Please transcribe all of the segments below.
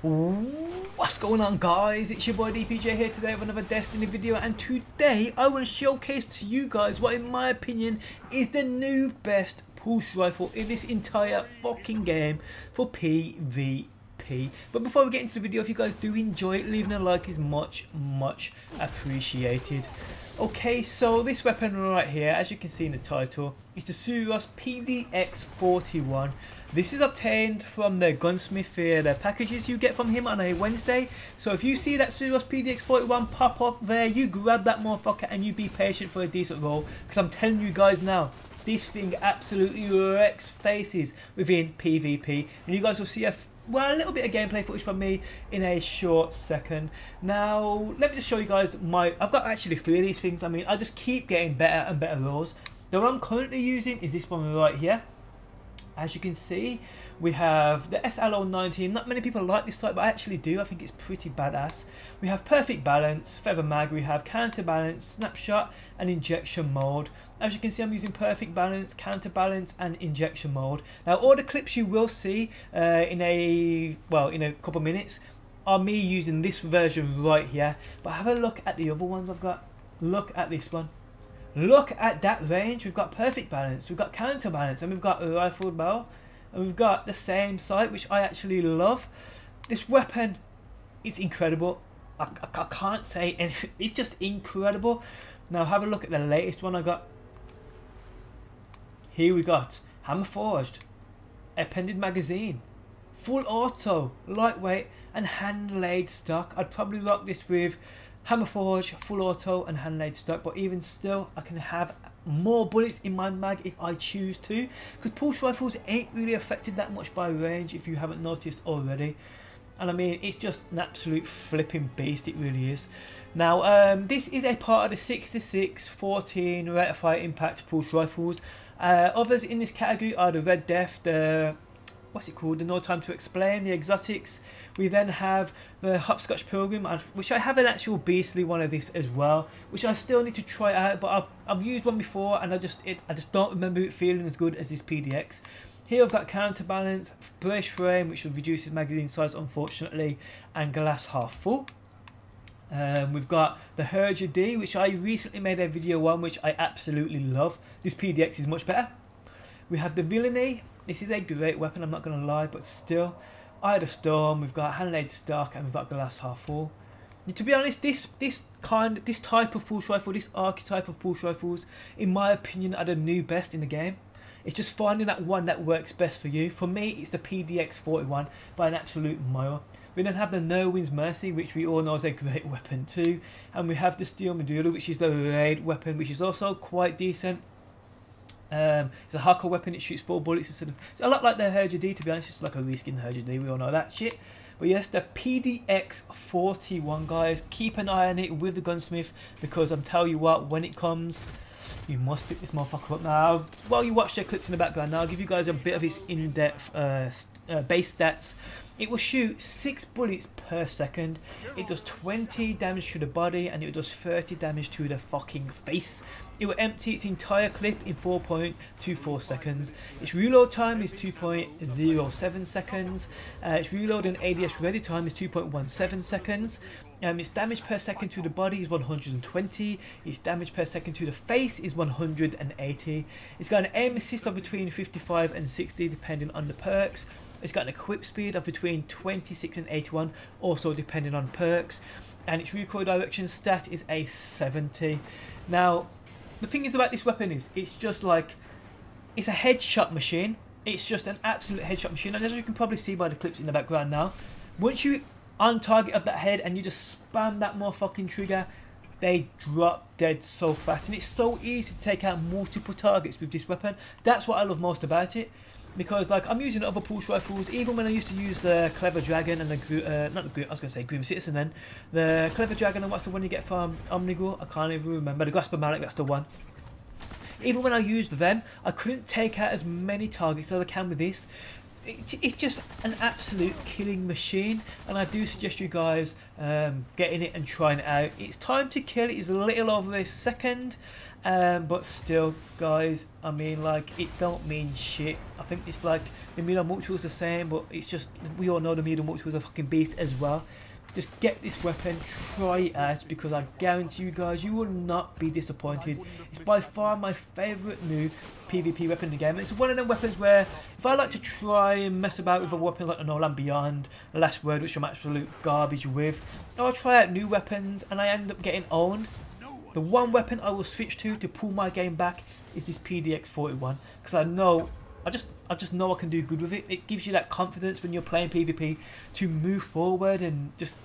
What's going on guys, it's your boy DPJ here today with another Destiny video and today I want to showcase to you guys what in my opinion is the new best pulse rifle in this entire fucking game for PvP. But before we get into the video, if you guys do enjoy it, leaving a like is much, much appreciated. Okay, so this weapon right here, as you can see in the title, is the Suros PDX41. This is obtained from the gunsmith via the packages you get from him on a Wednesday. So if you see that Suros PDX41 pop up there, you grab that motherfucker and you be patient for a decent roll. Because I'm telling you guys now, this thing absolutely wrecks faces within PvP. And you guys will see a well, a little bit of gameplay footage from me in a short second. Now, let me just show you guys my... I've got actually three of these things. I mean, I just keep getting better and better rolls. Now, what I'm currently using is this one right here. As you can see, we have the SLO19. Not many people like this type, but I actually do. I think it's pretty badass. We have Perfect Balance, Feather Mag, we have Counterbalance, Snapshot, and Injection Mold. As you can see, I'm using Perfect Balance, Counterbalance, and Injection Mold. Now, all the clips you will see uh, in a, well, in a couple minutes are me using this version right here. But have a look at the other ones I've got. Look at this one. Look at that range. We've got perfect balance, we've got counterbalance, and we've got rifled bow. And we've got the same sight, which I actually love. This weapon is incredible. I, I, I can't say anything. It's just incredible. Now have a look at the latest one I got. Here we got Hammer Forged, appended magazine, full auto, lightweight, and hand laid stock. I'd probably rock this with Hammer Forge, full auto and hand laid stock, but even still I can have more bullets in my mag if I choose to because pulse rifles ain't really affected that much by range if you haven't noticed already and I mean it's just an absolute flipping beast it really is now um, this is a part of the 66 14 rate of fire impact pulse rifles uh, others in this category are the Red Death the what's it called? The No Time to Explain, the Exotics. We then have the Hopscotch Pilgrim, which I have an actual beastly one of this as well, which I still need to try out. But I've, I've used one before, and I just it I just don't remember it feeling as good as this PDX. Here I've got counterbalance, brace frame, which reduces magazine size unfortunately, and glass half full. Um, we've got the Herger D, which I recently made a video on, which I absolutely love. This PDX is much better. We have the Villainy, this is a great weapon, I'm not going to lie, but still, I had a Storm, we've got Handlaid Stock, and we've got Glass Half Full. And to be honest, this this kind, this type of pulse rifle, this archetype of pulse rifles, in my opinion, are the new best in the game. It's just finding that one that works best for you. For me, it's the PDX-41 by an absolute mile. We then have the Nirwen's Mercy, which we all know is a great weapon too. And we have the Steel Medulla, which is the raid weapon, which is also quite decent. Um, it's a hardcore weapon, it shoots four bullets instead of... A lot like the Herger D, to be honest, it's like a reskin Herger D, we all know that shit. But yes, the PDX41, guys, keep an eye on it with the gunsmith, because I'm telling you what, when it comes, you must pick this motherfucker up now. While you watch the clips in the background, now I'll give you guys a bit of its in-depth uh, uh, base stats. It will shoot 6 bullets per second, it does 20 damage to the body, and it does 30 damage to the fucking face. It will empty its entire clip in 4.24 seconds. Its reload time is 2.07 seconds. Uh, its reload and ADS ready time is 2.17 seconds. Um, its damage per second to the body is 120. Its damage per second to the face is 180. It's got an aim assist of between 55 and 60 depending on the perks. It's got an equip speed of between 26 and 81 also depending on perks. And its recoil direction stat is a 70. Now the thing is about this weapon is it's just like it's a headshot machine. It's just an absolute headshot machine, and as you can probably see by the clips in the background now, once you on target of that head and you just spam that motherfucking trigger, they drop dead so fast, and it's so easy to take out multiple targets with this weapon. That's what I love most about it because like I'm using other pulse rifles even when I used to use the clever dragon and the uh, not the I was gonna say grim citizen then. The clever dragon and what's the one you get from Omnigul I can't even remember. The Grasp of Malok that's the one. Even when I used them I couldn't take out as many targets as I can with this. It's just an absolute killing machine and I do suggest you guys um, getting it and trying it out. It's time to kill, it's a little over a second um, but still guys I mean like it don't mean shit. I think it's like the MIDA Multi is the same but it's just we all know the MIDA Multi is a fucking beast as well. Just get this weapon, try it out because I guarantee you guys you will not be disappointed. It's by far my favourite new PvP weapon in the game. It's one of them weapons where if I like to try and mess about with other weapons like the No Land Beyond, the Last Word which I'm absolute garbage with, I'll try out new weapons and I end up getting owned. The one weapon I will switch to to pull my game back is this PDX41 because I know I just I just know I can do good with it. It gives you that confidence when you're playing PvP to move forward and just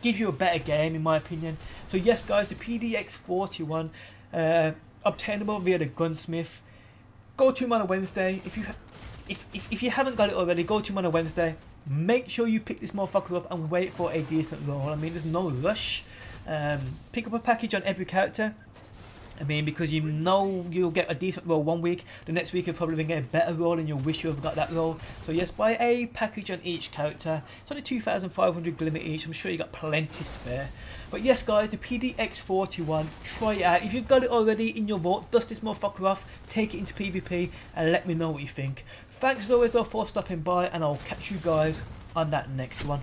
gives you a better game in my opinion. So yes guys, the PDX41 uh, obtainable via the gunsmith. Go to him on a Wednesday. If you if, if, if you haven't got it already, go to him on a Wednesday. Make sure you pick this motherfucker up and wait for a decent roll. I mean, there's no rush. Um, pick up a package on every character. I mean, because you know you'll get a decent roll one week, the next week you'll probably get a better roll and you'll wish you have got that roll. So yes, buy a package on each character. It's only 2,500 glimmer each. I'm sure you got plenty spare. But yes, guys, the PDX41, try it out. If you've got it already in your vault, dust this motherfucker off, take it into PvP, and let me know what you think. Thanks as always though for stopping by, and I'll catch you guys on that next one.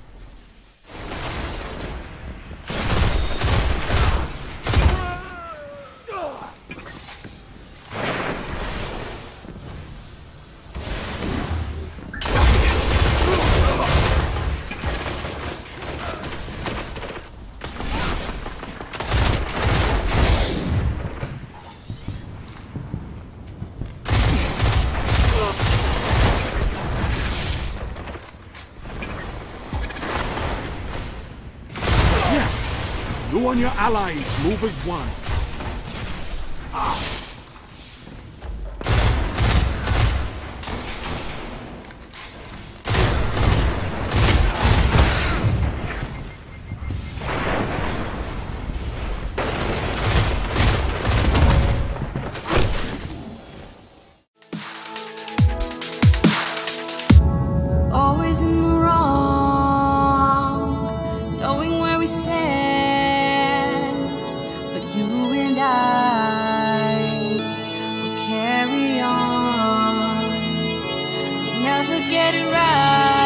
And your allies move as one. Ah. Get it right,